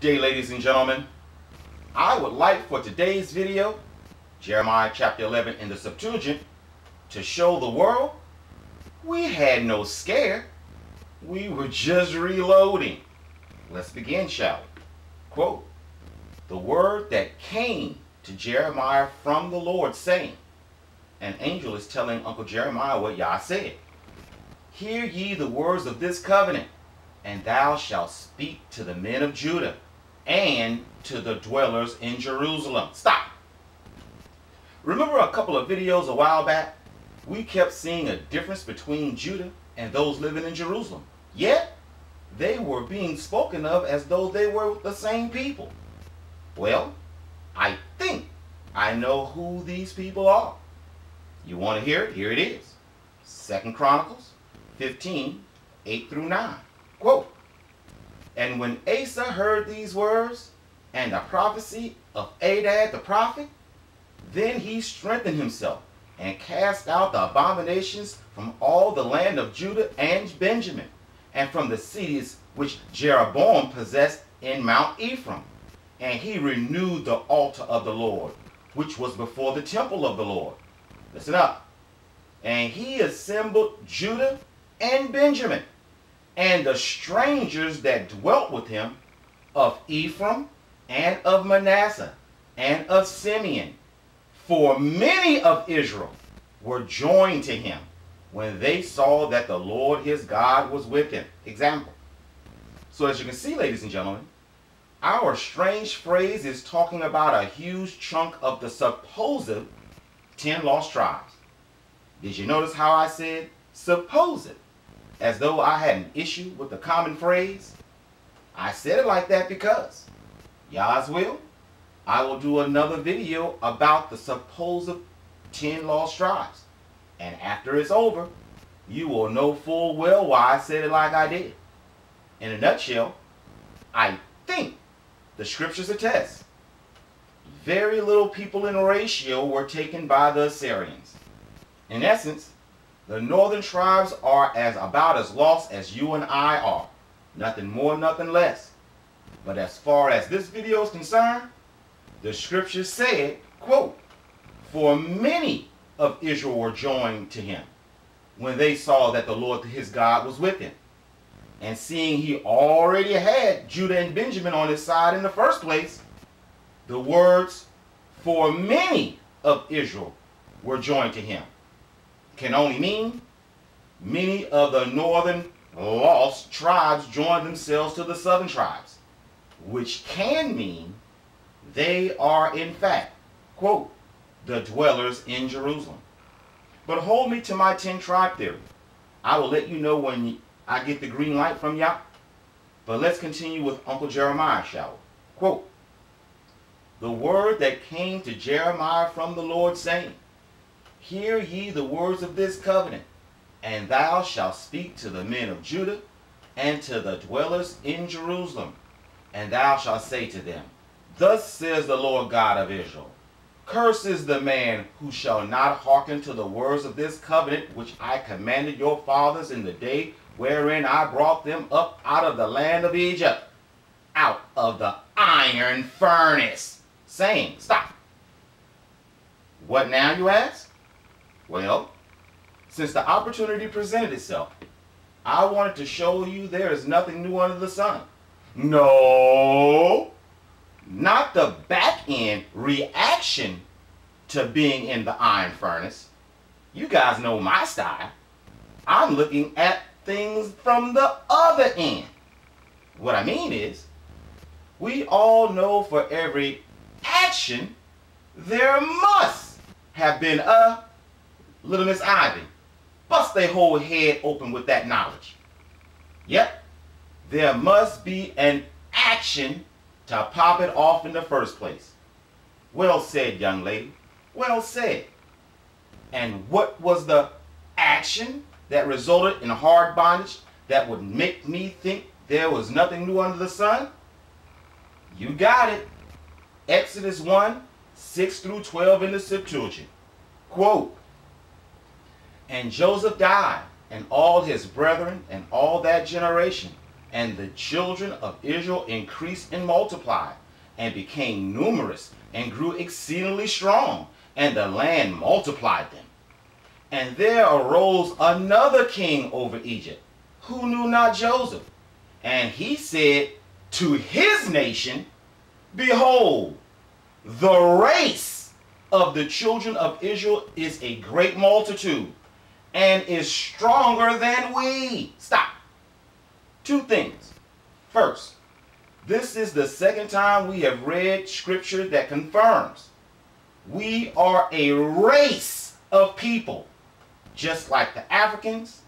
day, ladies and gentlemen. I would like for today's video, Jeremiah chapter 11 in the Septuagint, to show the world we had no scare. We were just reloading. Let's begin, shall we? Quote, The word that came to Jeremiah from the Lord, saying, An angel is telling Uncle Jeremiah what Yah said. Hear ye the words of this covenant, and thou shalt speak to the men of Judah and to the dwellers in Jerusalem. Stop. Remember a couple of videos a while back? We kept seeing a difference between Judah and those living in Jerusalem. Yet, they were being spoken of as though they were the same people. Well, I think I know who these people are. You want to hear it? Here it is. Second Chronicles 15, 8 through 9. Quote, And when Asa heard these words and the prophecy of Oded the prophet, then he strengthened himself and cast out the abominations from all the land of Judah and Benjamin, and from the cities which Jeroboam possessed in Mount Ephraim. And he renewed the altar of the Lord, which was before the temple of the Lord. Listen up. And he assembled Judah and Benjamin, and the strangers that dwelt with him of Ephraim and of Manasseh and of Simeon. For many of Israel were joined to him when they saw that the Lord his God was with him. Example. So as you can see, ladies and gentlemen, our strange phrase is talking about a huge chunk of the supposed 10 lost tribes. Did you notice how I said supposed? As though I had an issue with the common phrase? I said it like that because, Yah's will, I will do another video about the supposed 10 lost tribes. And after it's over, you will know full well why I said it like I did. In a nutshell, I think the scriptures attest. Very little people in ratio were taken by the Assyrians. In essence, the northern tribes are as about as lost as you and I are. Nothing more, nothing less. But as far as this video is concerned, the scripture said, quote, For many of Israel were joined to him when they saw that the Lord his God was with him. And seeing he already had Judah and Benjamin on his side in the first place, the words, For many of Israel were joined to him, can only mean many of the northern lost tribes joined themselves to the southern tribes, which can mean they are in fact, quote, the dwellers in Jerusalem. But hold me to my 10 tribe theory. I will let you know when I get the green light from Yah. But let's continue with Uncle Jeremiah, shall we? Quote, The word that came to Jeremiah from the Lord, saying, Hear ye the words of this covenant, and thou shalt speak to the men of Judah and to the dwellers in Jerusalem, and thou shalt say to them, Thus says the Lord God of Israel, Cursed is the man who shall not hearken to the words of this covenant which I commanded your fathers in the day wherein I brought them up out of the land of Egypt, out of the iron furnace, saying, Stop. What now, you ask? Well, since the opportunity presented itself, I wanted to show you there is nothing new under the sun. No, not the back end reaction to being in the iron furnace. You guys know my style. I'm looking at things from the other end. What I mean is, we all know for every action, there must have been a little Miss Ivy. Bust their whole head open with that knowledge. Yep, there must be an action to pop it off in the first place. Well said, young lady. Well said. And what was the action that resulted in hard bondage that would make me think there was nothing new under the sun? You got it. Exodus 1, 6 through 12 in the Septuagint. Quote, And Joseph died, and all his brethren, and all that generation, And the children of Israel increased and multiplied, and became numerous, and grew exceedingly strong, and the land multiplied them. And there arose another king over Egypt, who knew not Joseph. And he said to his nation, Behold, the race of the children of Israel is a great multitude, and is stronger than we. Stop. Two things. First, this is the second time we have read scripture that confirms we are a race of people, just like the Africans,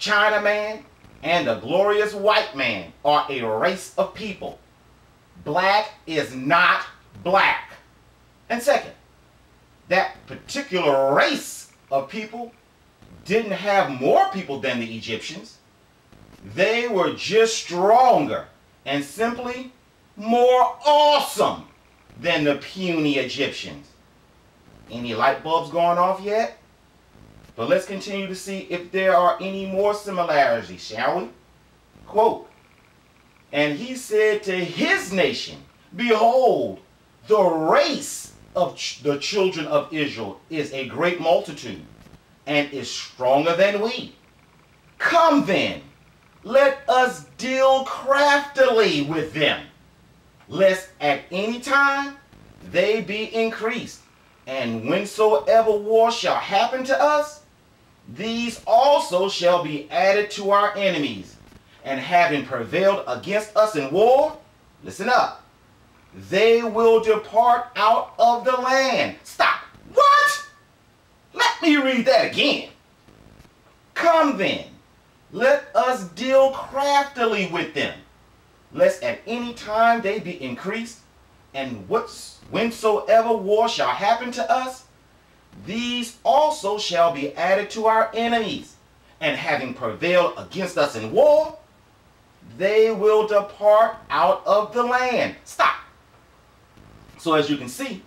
Chinaman, and the glorious white man are a race of people. Black is not black. And second, that particular race of people didn't have more people than the Egyptians. They were just stronger and simply more awesome than the puny Egyptians. Any light bulbs going off yet? But let's continue to see if there are any more similarities, shall we? Quote, And he said to his nation, Behold, the race of ch the children of Israel is a great multitude, and is stronger than we. Come then, let us deal craftily with them, lest at any time they be increased. And whensoever war shall happen to us, these also shall be added to our enemies. And having prevailed against us in war, listen up, they will depart out of the land. Stop. Me read that again. Come then, let us deal craftily with them, lest at any time they be increased, and what's, whensoever war shall happen to us, these also shall be added to our enemies. And having prevailed against us in war, they will depart out of the land. Stop. So as you can see,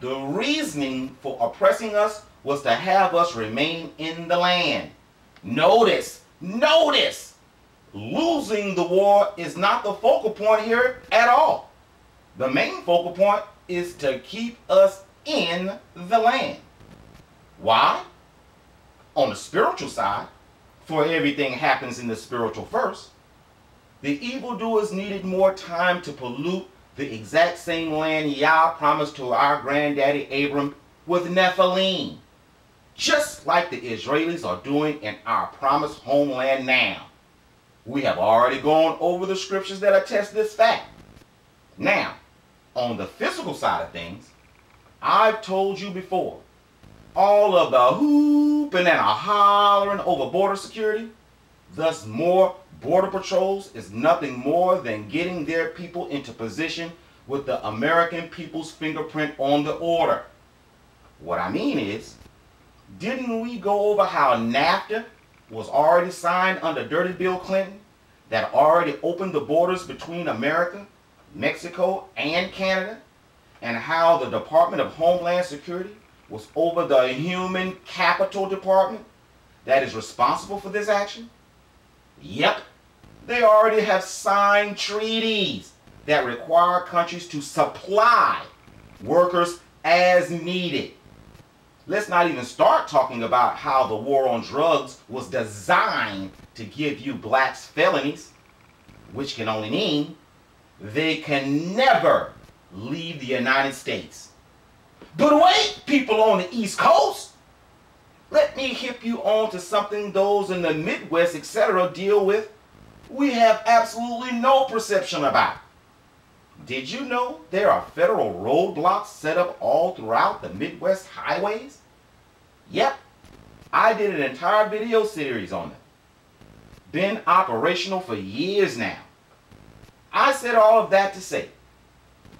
the reasoning for oppressing us was to have us remain in the land. Notice Notice, losing the war is not the focal point here at all. The main focal point is to keep us in the land. Why? On the spiritual side, for everything happens in the spiritual first, the evildoers needed more time to pollute the exact same land Yah promised to our granddaddy Abram with Nephilim just like the Israelis are doing in our promised homeland now. We have already gone over the scriptures that attest this fact. Now, on the physical side of things, I've told you before, all of the hooping and a hollering over border security, thus more border patrols is nothing more than getting their people into position with the American people's fingerprint on the order. What I mean is, didn't we go over how NAFTA was already signed under Dirty Bill Clinton that already opened the borders between America, Mexico, and Canada? And how the Department of Homeland Security was over the Human Capital Department that is responsible for this action? Yep, they already have signed treaties that require countries to supply workers as needed. Let's not even start talking about how the war on drugs was designed to give you blacks felonies, which can only mean they can never leave the United States. But wait, people on the East Coast, let me hip you on to something those in the Midwest, etc., deal with. We have absolutely no perception about. Did you know there are federal roadblocks set up all throughout the Midwest highways? Yep, I did an entire video series on it. Been operational for years now. I said all of that to say,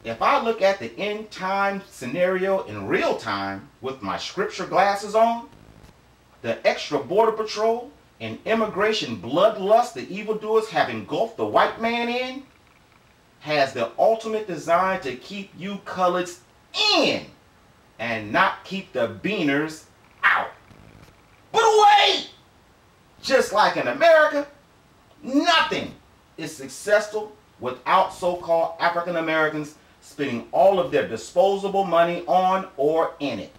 if I look at the end time scenario in real time with my scripture glasses on, the extra border patrol and immigration bloodlust the evildoers have engulfed the white man in, has the ultimate design to keep you coloreds in and not keep the beaners out. But wait! Just like in America, nothing is successful without so-called African Americans spending all of their disposable money on or in it.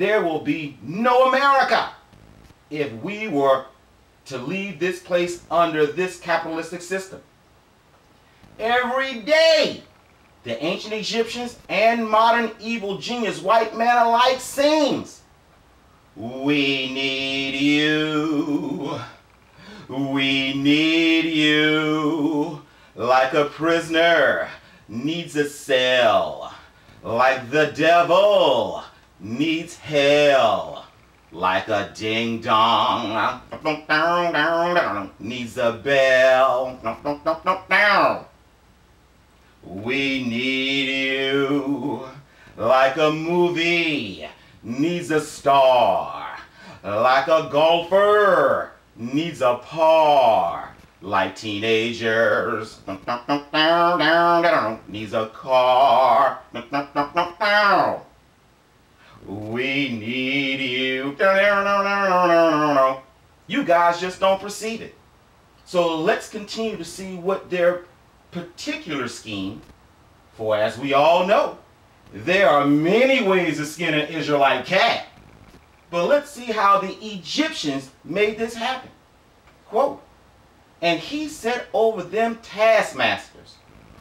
There will be no America if we were to leave this place under this capitalistic system. Every day, the ancient Egyptians and modern evil genius white man alike sings, We need you. We need you. Like a prisoner needs a cell. Like the devil needs hell. Like a ding dong needs a bell. We need you like a movie needs a star, like a golfer needs a par, like teenagers needs a car. We need you. You guys just don't perceive it. So let's continue to see what their particular scheme, for as we all know, there are many ways to skin an Israelite cat. But let's see how the Egyptians made this happen. Quote, and he set over them taskmasters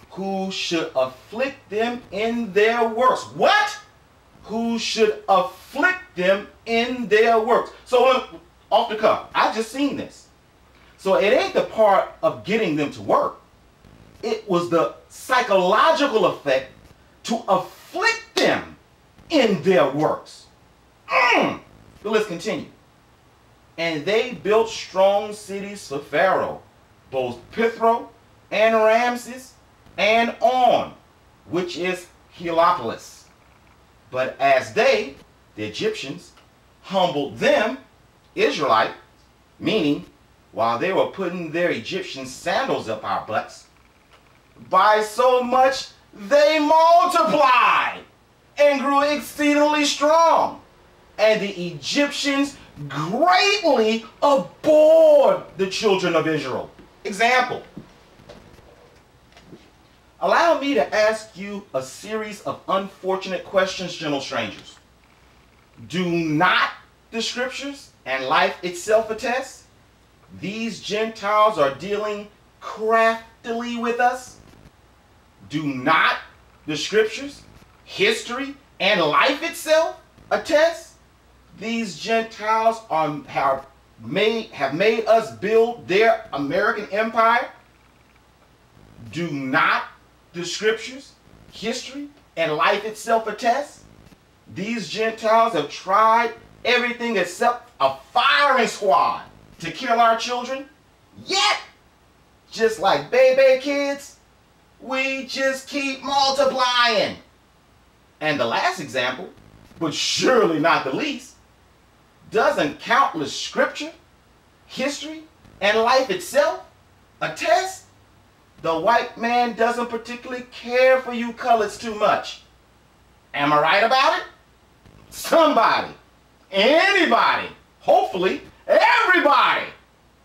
who should afflict them in their works. What? Who should afflict them in their works. So off the cuff, I just seen this. So it ain't the part of getting them to work it was the psychological effect to afflict them in their works. Mm. But let's continue. And they built strong cities for Pharaoh, both Pithom and Ramses and On, which is Heliopolis. But as they, the Egyptians, humbled them, Israelite, meaning while they were putting their Egyptian sandals up our butts, by so much they multiplied and grew exceedingly strong. And the Egyptians greatly abhorred the children of Israel. Example. Allow me to ask you a series of unfortunate questions, gentle strangers. Do not the scriptures and life itself attest? These Gentiles are dealing craftily with us? do not the scriptures, history, and life itself attest? These Gentiles are, have, made, have made us build their American empire? Do not the scriptures, history, and life itself attest? These Gentiles have tried everything except a firing squad to kill our children. Yet, just like baby kids, we just keep multiplying. And the last example, but surely not the least, doesn't countless scripture, history, and life itself attest the white man doesn't particularly care for you colors too much. Am I right about it? Somebody, anybody, hopefully everybody,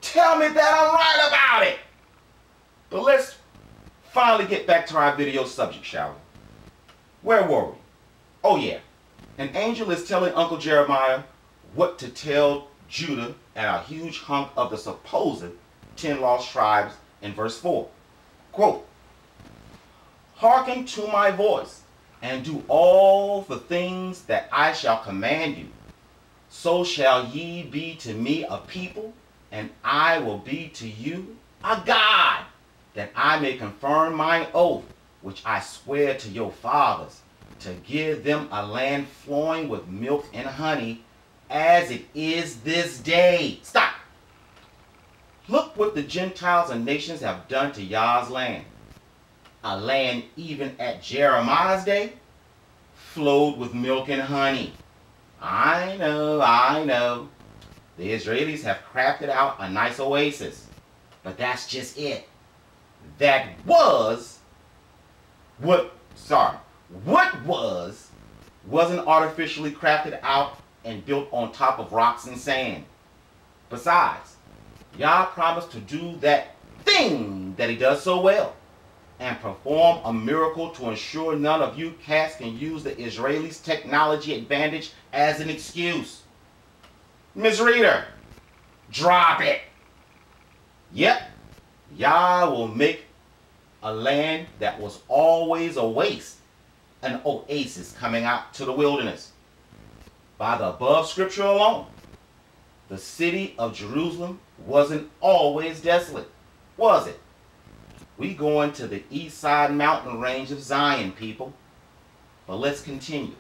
tell me that I'm right about it. But let's finally get back to our video subject, shall we? Where were we? Oh yeah, an angel is telling Uncle Jeremiah what to tell Judah and a huge hunk of the supposed ten lost tribes in verse 4. Quote, Hearken to my voice, and do all the things that I shall command you. So shall ye be to me a people, and I will be to you a God that I may confirm mine oath, which I swear to your fathers, to give them a land flowing with milk and honey, as it is this day. Stop. What the Gentiles and nations have done to Yah's land. A land even at Jeremiah's day flowed with milk and honey. I know, I know. The Israelis have crafted out a nice oasis. But that's just it that was what, sorry, what was, wasn't artificially crafted out and built on top of rocks and sand. Besides, Yah promised to do that thing that he does so well and perform a miracle to ensure none of you cats can use the Israelis' technology advantage as an excuse. Ms. Reader, drop it. Yep, Yah will make a land that was always a waste, an oasis coming out to the wilderness. By the above scripture alone, the city of Jerusalem wasn't always desolate, was it? We going to the east side mountain range of Zion, people. But let's continue.